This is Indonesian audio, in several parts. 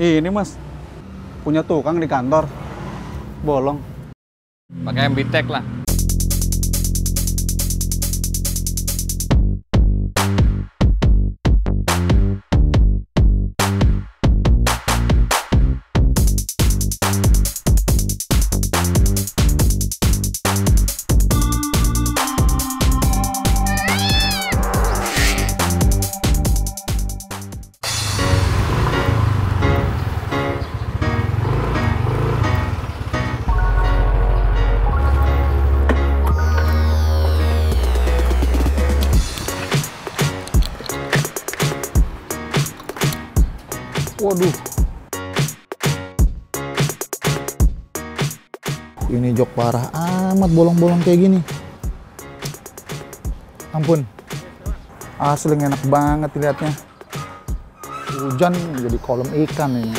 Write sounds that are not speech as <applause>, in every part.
Ini mas, punya tukang di kantor. Bolong. Pakai MBTEK lah. Waduh. Ini jok parah amat bolong-bolong kayak gini. Ampun. Asli enak banget lihatnya. Hujan jadi kolam ikan ini.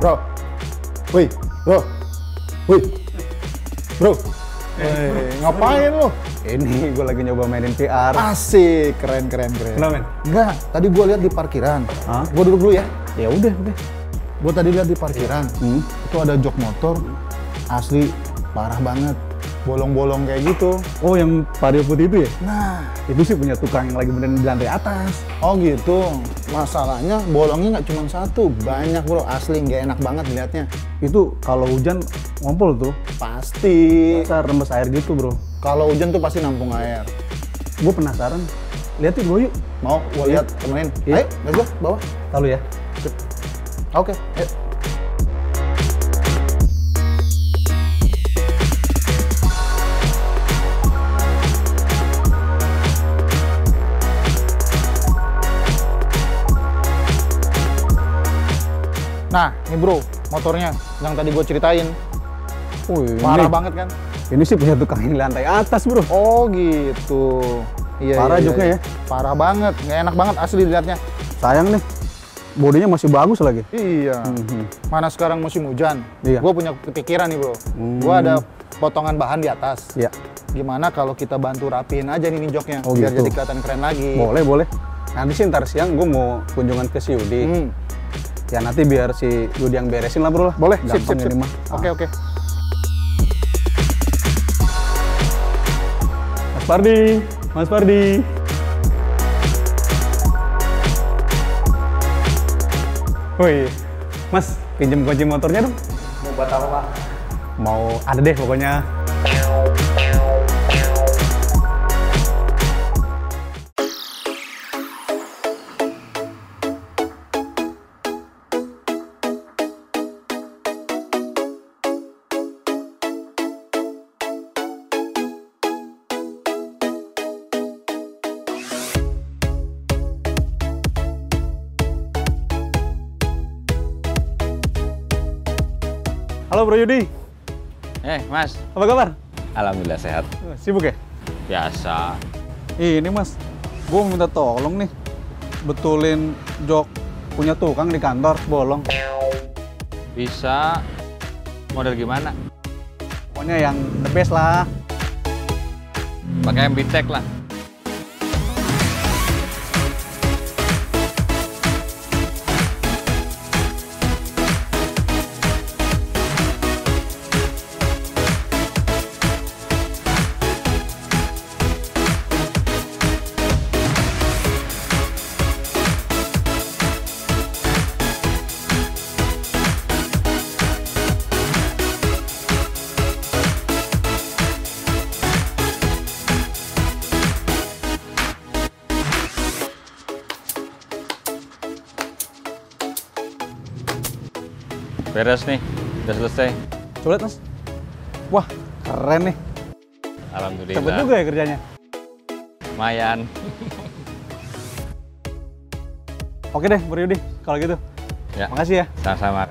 Bro. Wih, bro. Wih. Bro. Eh, ngapain lo? Ini gue lagi nyoba mainin VR. Asik, keren keren keren. Kenapa, men? Enggak, tadi gua lihat di parkiran. Hah? Gua duduk dulu ya. Ya udah, udah. Gua tadi lihat di parkiran. Hmm. Itu ada jok motor. Asli parah banget. Bolong-bolong kayak gitu. Oh, yang vario putih itu ya? Nah, Itu sih punya tukang yang lagi beneran di lantai atas. oh gitu. Masalahnya bolongnya nggak cuma satu, banyak bro. Asli nggak enak banget dilihatnya. Itu kalau hujan ngompol tuh. Pasti. Bisa rembes air gitu, bro. Kalau hujan tuh pasti nampung air. Gue penasaran. Lihat yuk, yuk. Mau gua lihat temenin. Iya. Ayo, let's go, bawah. Lalu ya. Oke, ayo. Nah, ini bro, motornya yang tadi gue ceritain. Ini, Parah banget kan? Ini sih punya tukang di lantai atas, bro. Oh gitu. Iya, Parah iya, joknya iya. ya? Parah banget, nggak enak banget asli dilihatnya. Sayang nih. Bodinya masih bagus lagi. Iya. Mhm. Mana sekarang musim hujan? Iya. Gue punya kepikiran nih bro. Hmm. Gue ada potongan bahan di atas. Ya, Gimana kalau kita bantu rapiin aja nih joknya, Oh, biar gitu. jadi kelihatan keren lagi. boleh, boleh. Nanti sih ntar siang gue mau kunjungan ke si Yudi. Hmm. Ya nanti biar si Yudi yang beresin lah bro lah. Boleh, sip, Gampang sip, sip. mah. Oke, Ah. oke. Mas Pardi, Mas Pardi. Woi, Mas, pinjam kunci motornya dong. Mau buat apa pak? Mau ada deh pokoknya. Halo Bro Yudi, Eh, Mas. apa kabar? Alhamdulillah sehat. Sibuk ya? Biasa. Ini mas, gue minta tolong nih betulin jok punya tukang di kantor bolong. Bisa. Model gimana? Pokoknya yang the best lah. Pakai MBTEK lah. Beres nih. Udah selesai. Coba lihat mas. Wah, keren nih. Alhamdulillah. Cepet juga ya kerjanya. Lumayan. <laughs> Oke deh, Bro Yudi, kalau gitu. Ya. Makasih ya. Sama-sama.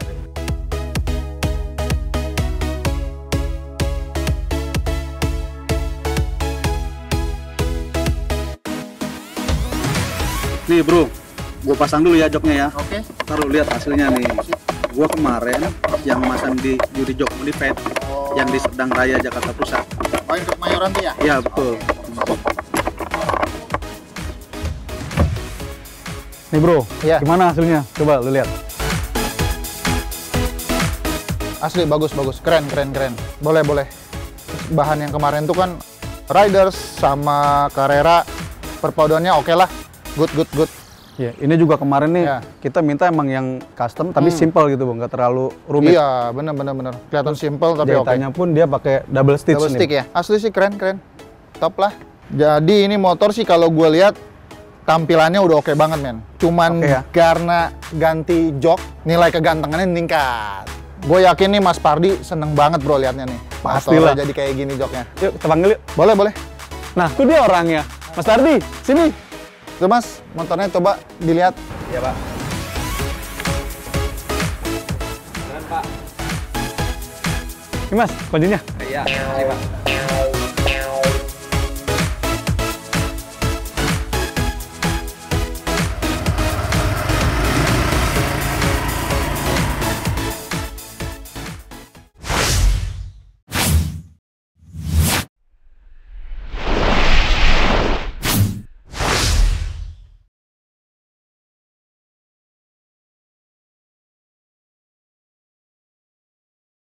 Nih bro, gue pasang dulu ya joknya ya. Oke. Ntar lu lihat hasilnya nih. Gue kemarin yang masang di Juri Jok Modified yang di Sedang Raya Jakarta Pusat. Oh, untuk mayoran tuh ya? Iya, betul. Nih bro, Iya. gimana hasilnya? Coba lu lihat. Asli bagus bagus, keren keren keren. Boleh boleh. Bahan yang kemarin tuh kan Riders sama Carrera perpaduannya oke lah. Good good good. Ya, ini juga kemarin nih Iya. kita minta emang yang custom tapi Hmm. simple gitu bang, nggak terlalu rumit. Iya, bener bener bener. Kelihatan simple tapi oke. Jahitannya pun dia pakai double stitch Double stick ya. Asli sih keren keren. Top lah. Jadi ini motor sih kalau gue lihat tampilannya udah oke banget men. Cuman Oke ya. karena ganti jok nilai kegantengannya meningkat. Gue yakin nih Mas Pardi seneng banget bro liatnya nih. Pastilah. Jadi kayak gini joknya. Yuk, kita panggil yuk. Boleh boleh. Nah, itu dia orangnya. Mas Tardi, sini. Tuh mas, motornya coba dilihat. Iya, Pak. Ini mas, kuncinya. Iya, Pak.